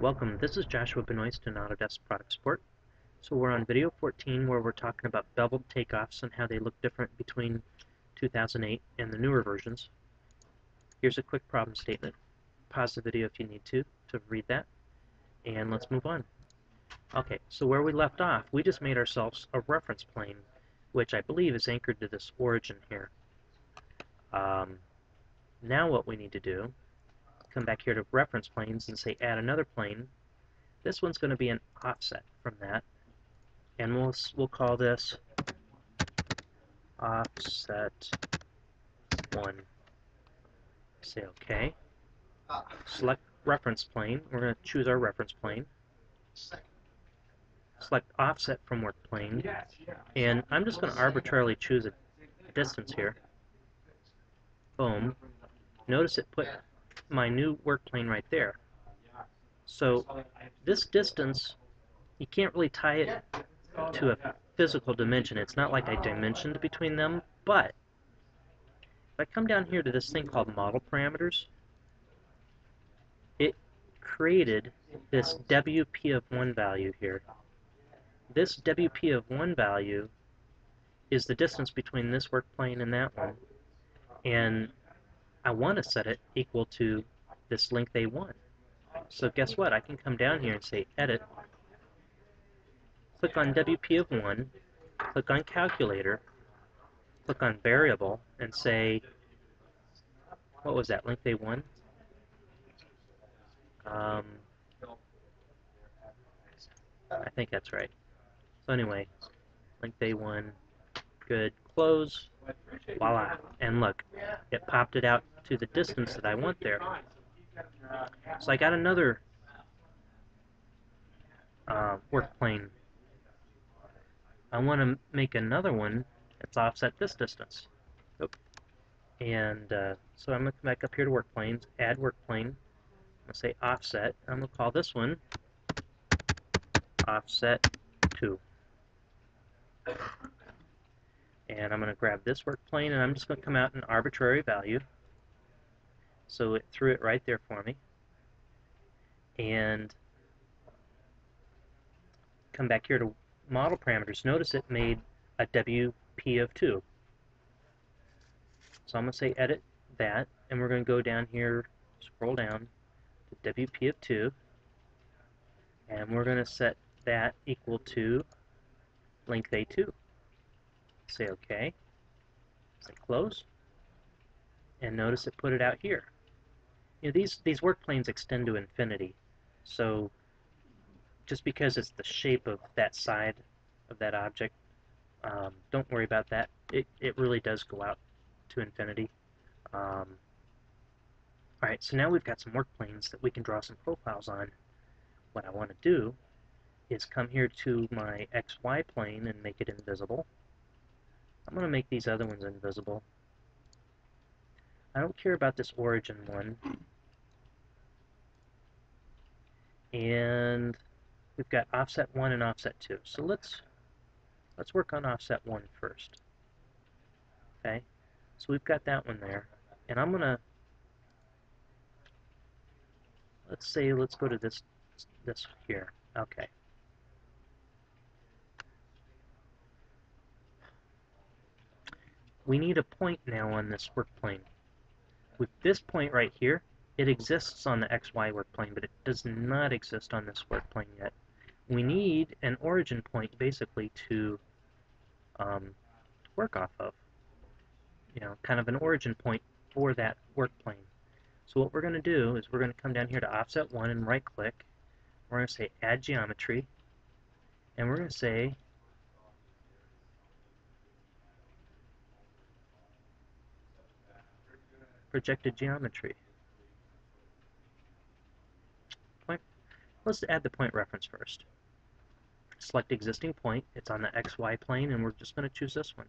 Welcome, this is Joshua Benoist in Autodesk Product Support. So we're on video 14 where we're talking about beveled takeoffs and how they look different between 2008 and the newer versions. Here's a quick problem statement. Pause the video if you need to, to read that. And let's move on. Okay, so where we left off, we just made ourselves a reference plane, which I believe is anchored to this origin here. Um, now what we need to do come back here to reference planes and say add another plane. This one's going to be an offset from that. And we'll, we'll call this offset 1. Say OK. Select reference plane. We're going to choose our reference plane. Select offset from work plane. And I'm just going to arbitrarily choose a distance here. Boom. Notice it put my new work plane right there. So this distance, you can't really tie it to a physical dimension. It's not like I dimensioned between them, but if I come down here to this thing called model parameters, it created this WP of 1 value here. This WP of 1 value is the distance between this work plane and that one. And I want to set it equal to this length A1. So guess what? I can come down here and say Edit, click on WP of 1, click on Calculator, click on Variable, and say, what was that, length A1? Um, I think that's right. So anyway, length A1, good, close, voila, and look, it popped it out to the distance that I want there. So I got another uh, work plane. I want to make another one that's offset this distance. Oop. And uh, so I'm going to come back up here to work planes, add work plane. I'm going to say offset. I'm going to call this one offset 2. And I'm going to grab this work plane and I'm just going to come out an arbitrary value. So it threw it right there for me. And come back here to model parameters. Notice it made a WP of 2. So I'm going to say edit that, and we're going to go down here, scroll down to WP of 2, and we're going to set that equal to length A2. Say OK. Say close. And notice it put it out here you know, these, these work planes extend to infinity. So just because it's the shape of that side of that object, um, don't worry about that. It, it really does go out to infinity. Um, Alright, so now we've got some work planes that we can draw some profiles on. What I want to do is come here to my XY plane and make it invisible. I'm going to make these other ones invisible. I don't care about this origin one. And we've got offset 1 and offset 2. So let's let's work on offset 1 first. Okay, so we've got that one there. And I'm going to, let's say, let's go to this, this here. Okay. We need a point now on this work plane. With this point right here, it exists on the XY work plane, but it does not exist on this work plane yet. We need an origin point, basically, to um, work off of. You know, kind of an origin point for that work plane. So what we're going to do is we're going to come down here to Offset 1 and right-click. We're going to say Add Geometry. And we're going to say Projected Geometry. Let's add the point reference first. Select existing point. It's on the XY plane, and we're just going to choose this one.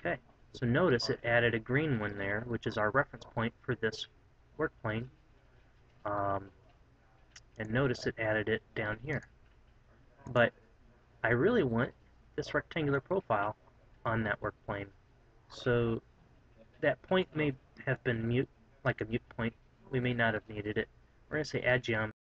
Okay, so notice it added a green one there, which is our reference point for this work plane. Um, and notice it added it down here. But I really want this rectangular profile on that work plane. So that point may have been mute, like a mute point. We may not have needed it. We're going to say add geometry.